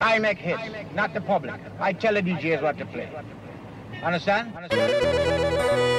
I make hits, not the public. I tell the DJs what to play. Understand? Understand?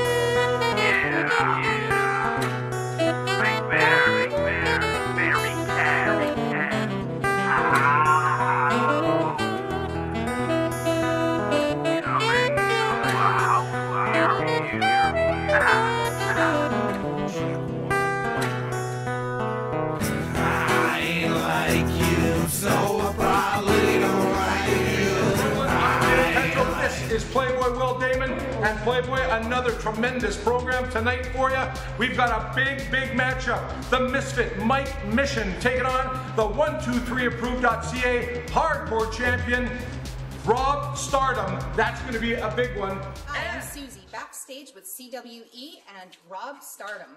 Is Playboy Will Damon and Playboy, another tremendous program tonight for you. We've got a big, big matchup. The Misfit Mike Mission taking on the 123approved.ca hardcore champion, Rob Stardom. That's going to be a big one. I'm Susie, backstage with CWE and Rob Stardom.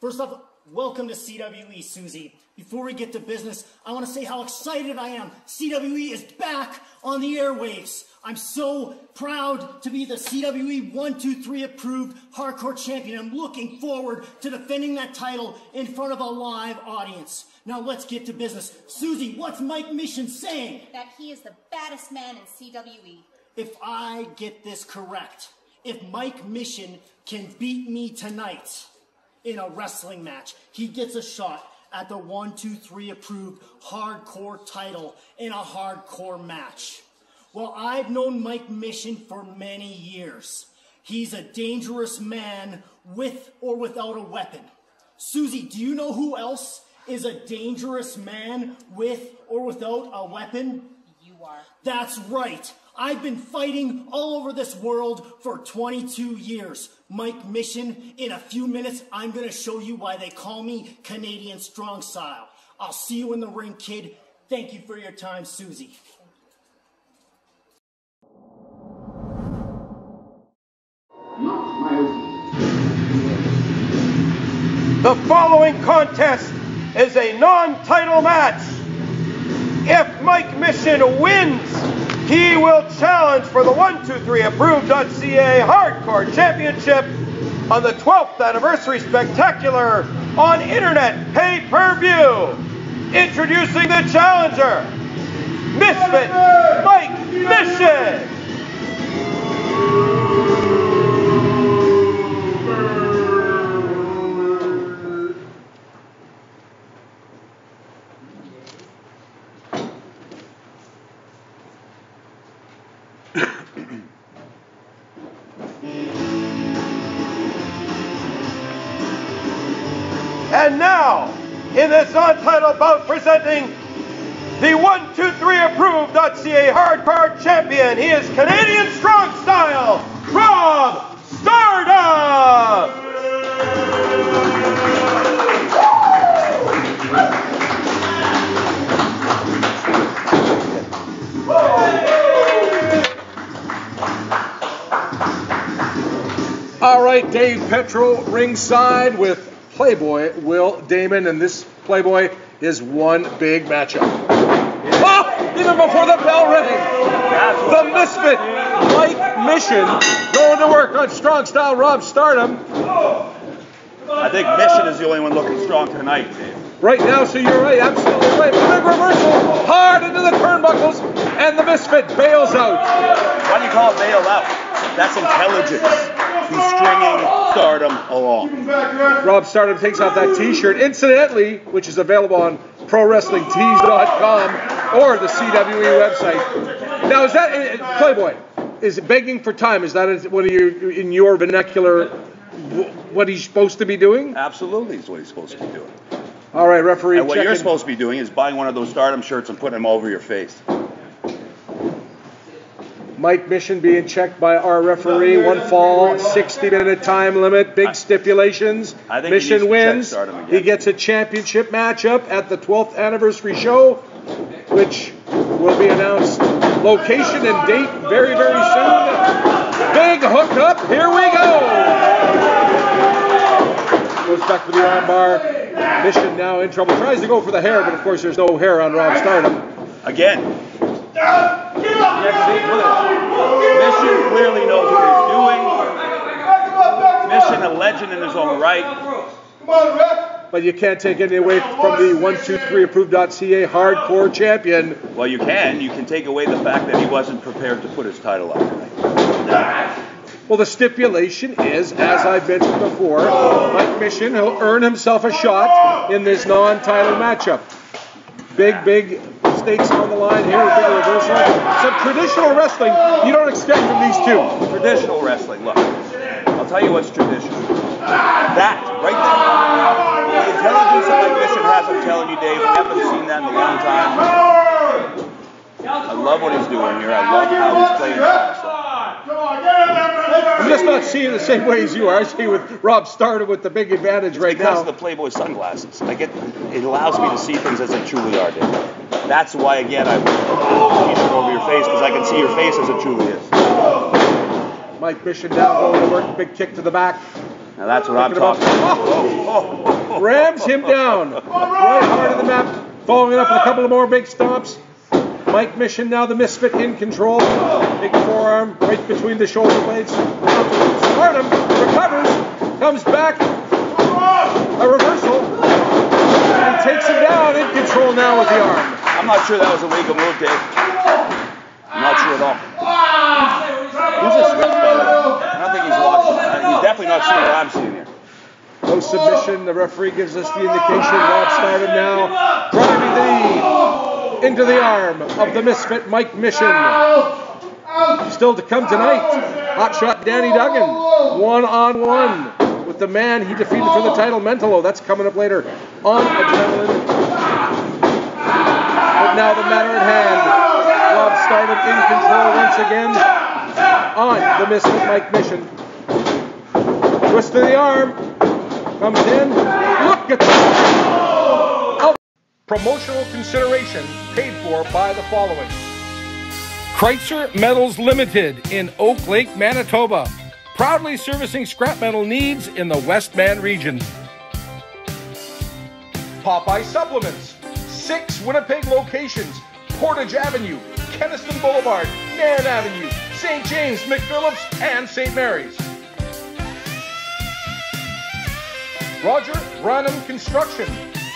First off, welcome to CWE, Susie. Before we get to business, I want to say how excited I am. CWE is back on the airwaves. I'm so proud to be the CWE 123 approved hardcore champion. I'm looking forward to defending that title in front of a live audience. Now let's get to business. Susie, what's Mike Mission saying? That he is the baddest man in CWE. If I get this correct, if Mike Mission can beat me tonight in a wrestling match, he gets a shot at the 123 approved hardcore title in a hardcore match. Well, I've known Mike Mission for many years. He's a dangerous man with or without a weapon. Susie, do you know who else is a dangerous man with or without a weapon? You are. That's right. I've been fighting all over this world for 22 years. Mike Mission, in a few minutes, I'm going to show you why they call me Canadian Strong Style. I'll see you in the ring, kid. Thank you for your time, Susie. The following contest is a non-title match. If Mike Mission wins, he will challenge for the 123 approved.ca Hardcore Championship on the 12th anniversary spectacular on internet pay-per-view. Introducing the challenger, Misfit untitled bout presenting the 123 approved.ca hardcore champion, he is Canadian Strong Style, Rob Stardom! All right, Dave Petro ringside with Playboy Will Damon, and this Playboy is one big matchup. Oh, even before the bell rang, the Misfit Mike Mission going to work on Strong Style Rob Stardom. I think Mission is the only one looking strong tonight, Dave. Right now, so you're right, absolutely right. Big reversal, hard into the turnbuckles, and the Misfit bails out. Why do you call it bail out? That's intelligence. He's stringing stardom along. Rob Stardom takes off that T-shirt, incidentally, which is available on ProWrestlingTees.com or the CWE website. Now, is that uh, Playboy? Is it begging for time? Is that what you in your vernacular? What he's supposed to be doing? Absolutely is what he's supposed to be doing. All right, referee. And what you're supposed to be doing is buying one of those stardom shirts and putting them over your face. Mike Mission being checked by our referee. One fall, 60 minute time limit, big stipulations. I think Mission needs to check wins. He gets a championship matchup at the 12th anniversary show, which will be announced location and date very, very soon. Big hookup. Here we go. Goes back with the armbar. Mission now in trouble. Tries to go for the hair, but of course there's no hair on Rob Stardom. Again. Mission clearly knows what he's doing. Mission a legend in his own right. Come on, ref. but you can't take anything away from the 123approved.ca hardcore champion. Well, you can. You can take away the fact that he wasn't prepared to put his title up tonight. Well, the stipulation is, as I've mentioned before, Mike Mission will earn himself a shot in this non-title matchup. Big, big stakes on the line here. Some traditional wrestling you don't expect from these two. Traditional wrestling. Look, I'll tell you what's traditional. That right there. The intelligence that Mike Mission has, I'm telling you, Dave, we haven't seen that in a long time. I love what he's doing here. I love how he's playing. I'm not seeing the same way as you are. I see with Rob Stardom with the big advantage right because now. of the Playboy sunglasses. I get it allows me to see things as they truly are, Dave. That's why again I keep it over your face because I can see your face as it truly is. Mike Mission down, going to work, big kick to the back. Now that's what I'm Thinking about- talking about. Rams him down. Right hard of the map. Following it up with a couple of more big stomps. Mike Mission now the misfit in control. Big forearm right between the shoulder blades. Stardom recovers, comes back. A reversal. And takes him down in control now with the arm. I'm not sure that was a legal move, Dave. I'm not sure at all. Who's this ref? I don't think he's watching. He's definitely not seeing what I'm seeing here. No submission. The referee gives us the indication. Rob Stardom now driving the knee into the arm of the misfit Mike Mission. Still to come tonight. Hot shot Danny Duggan. One on one with the man he defeated for the title, Mentalo. That's coming up later on Adrenaline. But now the matter at hand. Rob Stardom in control once again on the misfit Mike Mission. Twist of the arm. Comes in. Look at that. Oh! Promotional consideration paid for by the following Kreitzer Metals Limited in Oak Lake, Manitoba. Proudly servicing scrap metal needs in the Westman region. Popeye Supplements. Six Winnipeg locations Portage Avenue, Kenaston Boulevard, Nairn Avenue, St. James, McPhillips, and St. Mary's. Roger Branham Construction,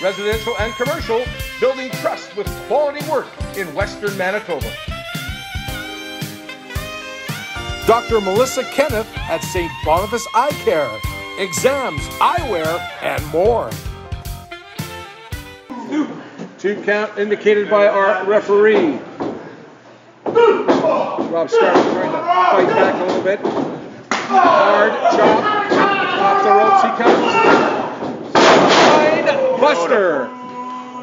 residential and commercial, building trust with quality work in Western Manitoba. Dr. Melissa Kenneth at St. Boniface Eye Care, exams, eyewear, and more. Two count indicated by our referee. Rob Stardom trying to fight back a little bit. Hard chop. Off the ropes he comes. Side buster.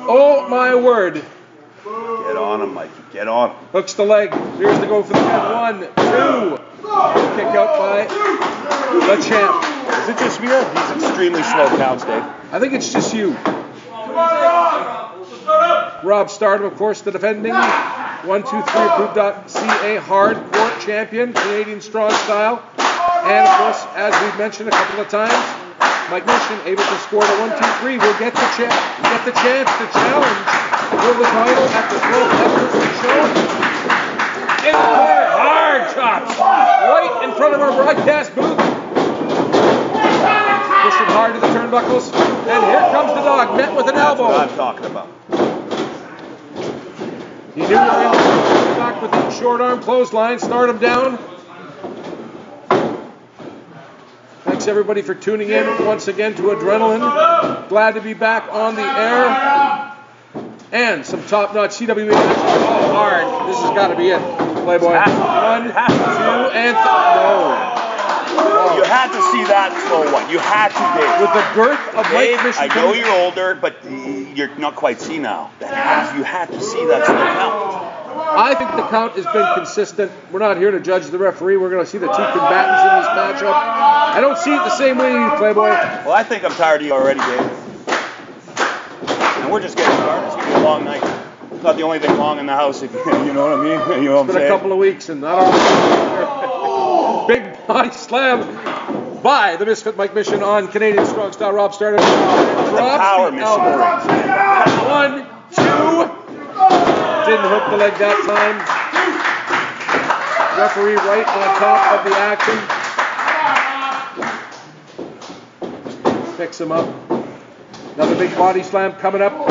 Oh my word. Get on him, Mikey. Get on him. Hooks the leg. Here's the go for the pin. One, two. Kick out by the champ. Is it just me he's extremely slow counts, Dave? I think it's just you. Come on, Rob Stardom, of course, the defending 123approved.ca hardcore champion, Canadian strong style. And of course, as we've mentioned a couple of times, Mike Mission able to score the 123 will get the, cha- get the chance to challenge for the title at the 12th anniversary show. In the corner, hard chops, right in front of our broadcast booth. Pushing hard to the turnbuckles. And here comes the dog, met with an That's what. I'm talking about. He knew he was back with the short arm clothesline, start him down. Thanks everybody for tuning in once again to Adrenaline. Glad to be back on the air. And some top-notch CWE action. Oh, hard. This has got to be it. Playboy. One, two, and th- no. You had to see that slow one. You had to, Dave. With the girth of Dave, Mike I know you're older, but you're not quite senile. That has, you had to see that slow count. I think the count has been consistent. We're not here to judge the referee. We're going to see the two combatants in this matchup. I don't see it the same way you, Playboy. Well, I think I'm tired of you already, Dave. We're just getting started. It's gonna be a long night. It's not the only thing long in the house, if you, you know what I mean. You know what I'm It's been a couple of weeks, and I don't Big body slam by the Misfit Mike Mission on Canadian Strong Style. Rob Stardom. Drops power the mission One, two. Didn't hook the leg that time. Referee right on top of the action. Picks him up. Another big body slam coming up. Oh,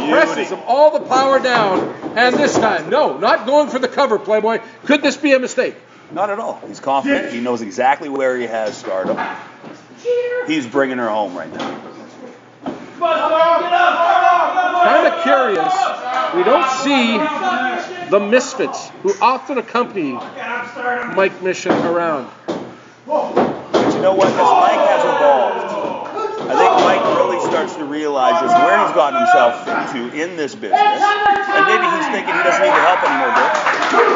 and presses him all the power down. And this time, no, not going for the cover, Playboy. Could this be a mistake? Not at all. He's confident. He knows exactly where he has Stardom. He's bringing her home right now. Kind of curious. We don't see the misfits who often accompany Mike Mission around. But you know what? As Mike has evolved, I think Mike really starts to realize just where he's gotten himself into in this business. And maybe he's thinking he doesn't need the help anymore.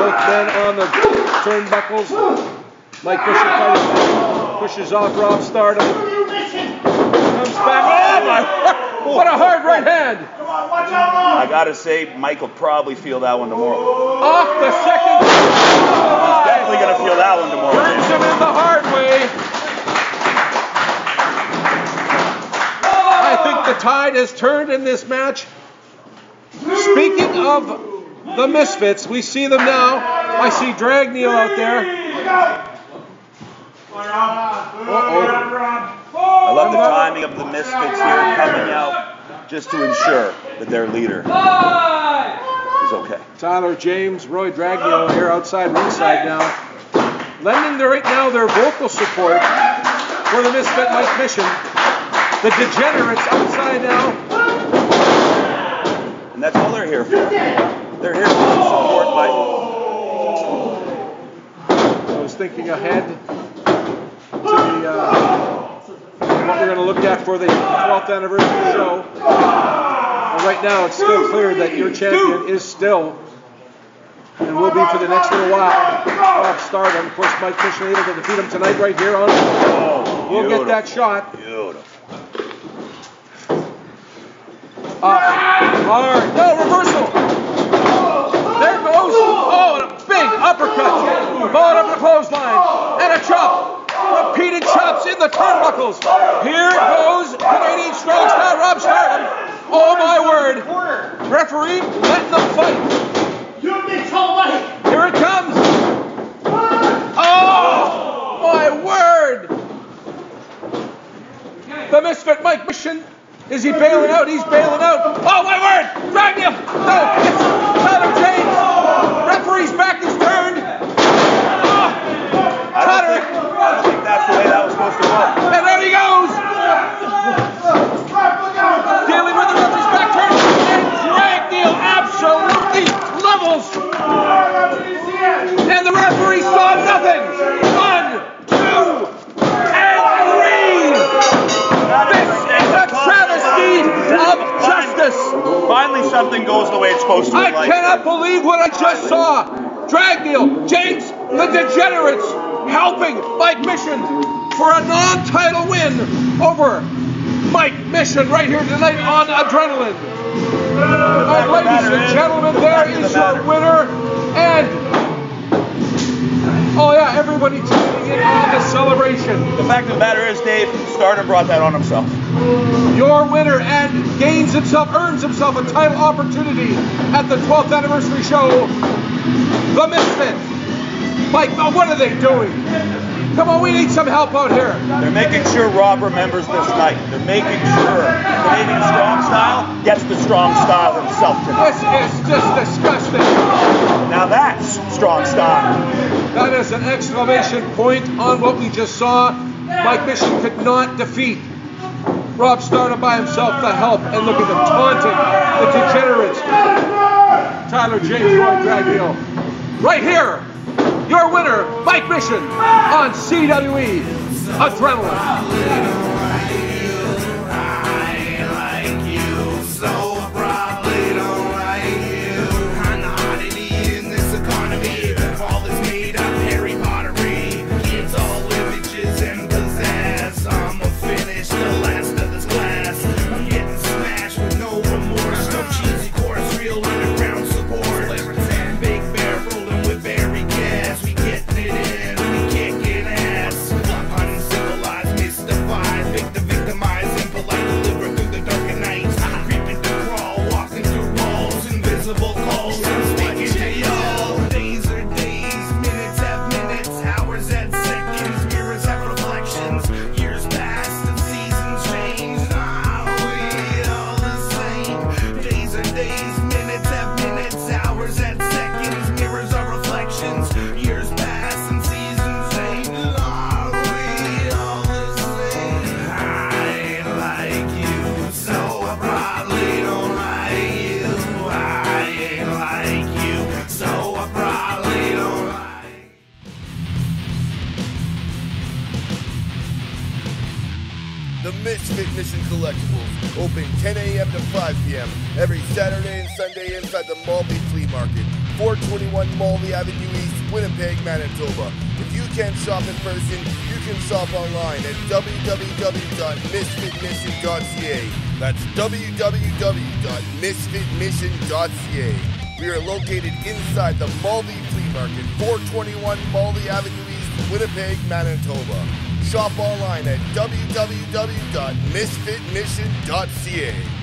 Both men on the turnbuckles. Mike Mission kind pushes off Rob Stardom. Comes back. Oh my! What a hard right hand! I gotta say, Mike will probably feel that one tomorrow. Off the second. Definitely gonna feel that one tomorrow. Turns him in the hard way. I think the tide has turned in this match. Speaking of the Misfits, we see them now. I see Dragneel out there. Uh-oh. I love the timing of the Misfits here coming out just to ensure that their leader is okay. Tyler James, Roy Dragneel here outside ringside now, lending their, right now their vocal support for the Misfit Mike Mission. The Degenerates outside now. And that's all they're here for. They're here for support, Mike. I was thinking ahead to the, uh, what we're going to look at for the 12th anniversary show. And right now, it's still clear that your champion is still and will be for the next little while. Rob Stardom, of course, Mike Mission able to defeat him tonight right here on. Oh, We'll get that shot. Beautiful. Up, hard, no reversal. There goes. Oh, big uppercut, followed up a clothesline and a chop. Repeated chops in the turnbuckles. Here goes Canadian Strong Style Rob Stardom. Oh my word! Referee letting them fight. You tall Mike! Here it comes. Oh my word! The misfit Mike Mission. Is he bailing out? He's bailing out. Oh my word! Drag him! No, it's Tyler James. Referee's back is Mike Mission for a non-title win over Mike Mission right here tonight on Adrenaline. And ladies and gentlemen, there is your winner. And oh yeah, everybody tuning in on the celebration. The fact of the matter is, Dave, Stardom brought that on himself. Your winner and gains himself, earns himself a title opportunity at the 12th anniversary show, The Misfits. Mike, oh, what are they doing? Come on, we need some help out here. They're making sure Rob remembers this night. They're making sure Canadian Strong Style gets the Strong Style himself This tonight. is just disgusting. Now that's Strong Style. That is an exclamation point on what we just saw. Mike Mission could not defeat Rob Stardom by himself. to help, and look at them taunting the degenerates. Tyler James, Roy Dragneel. Right here, your winner, Mike Mission, on CWE Adrenaline. Collectibles, open 10 a.m. to 5 p.m. every Saturday and Sunday inside the Mulvey Flea Market, 421 Mulvey Avenue East, Winnipeg, Manitoba. If you can't shop in person, you can shop online at www.misfitmission.ca. That's www.misfitmission.ca. We are located inside the Mulvey Flea Market, 421 Mulvey Avenue East, Winnipeg, Manitoba. Shop online at www.misfitmission.ca.